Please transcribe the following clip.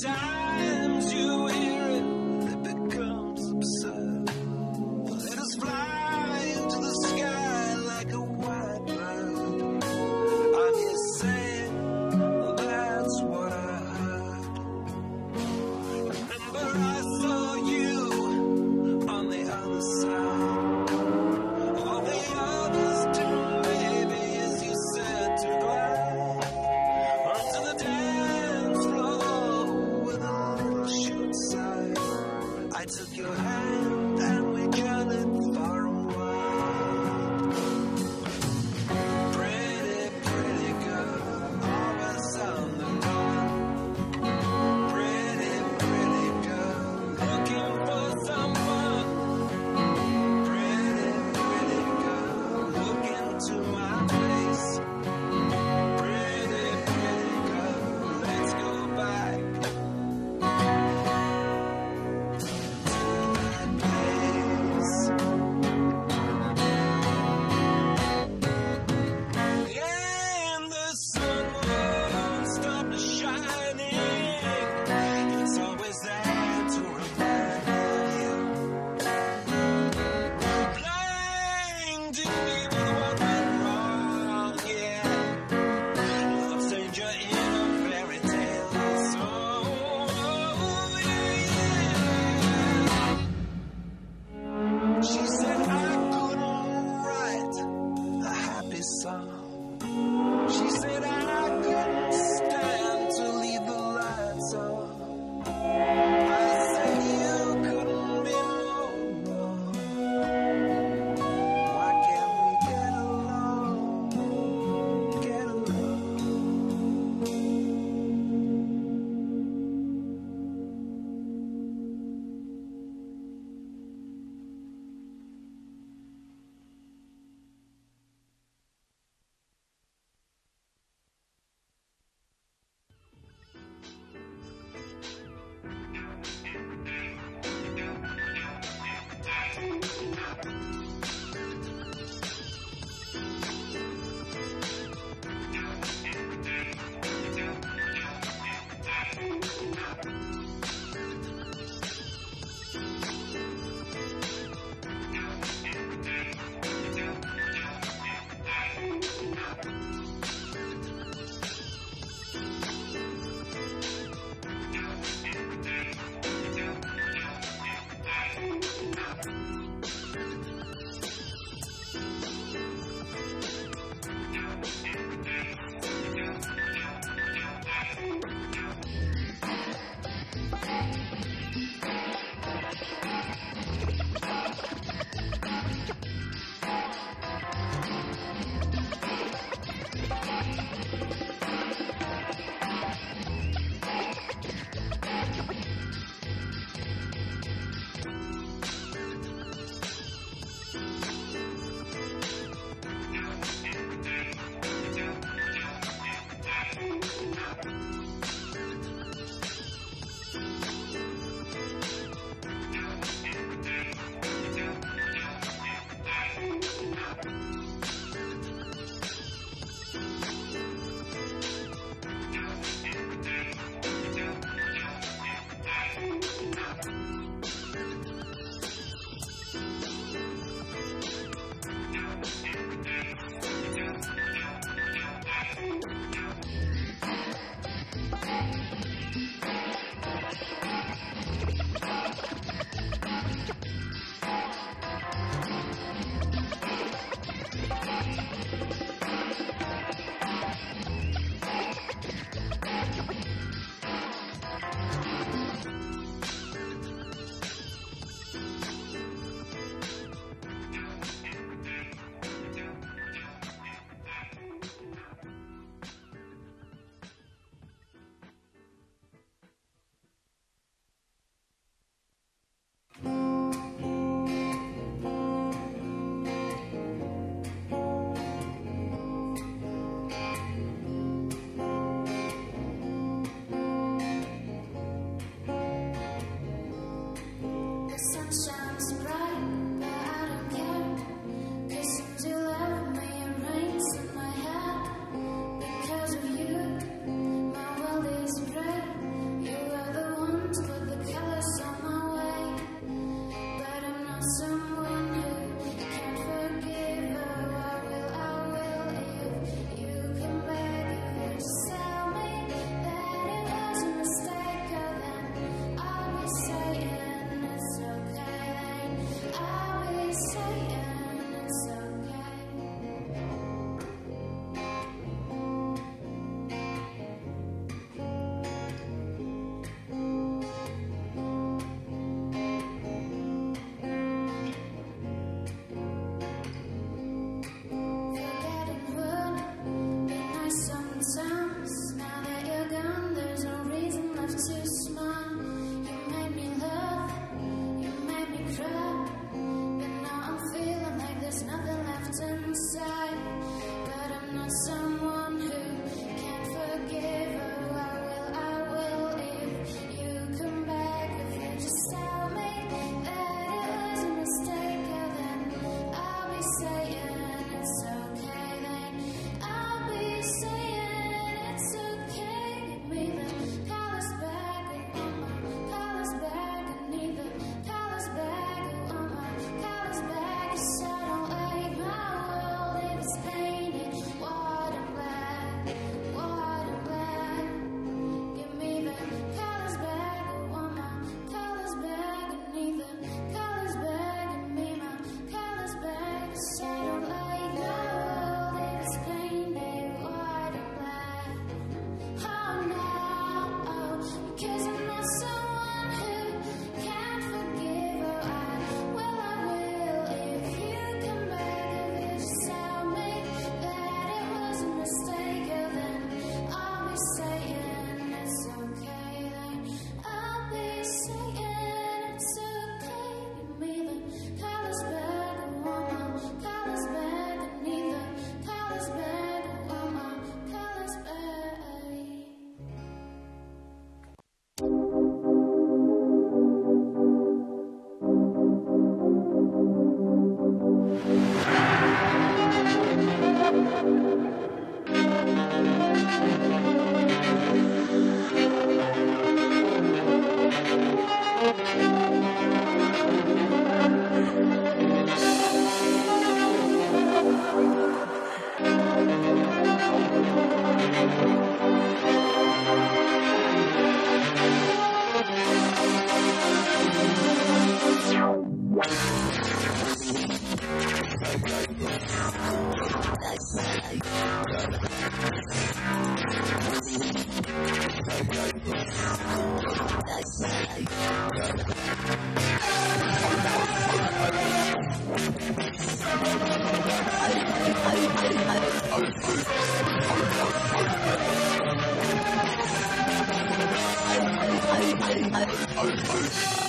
die. はいはい。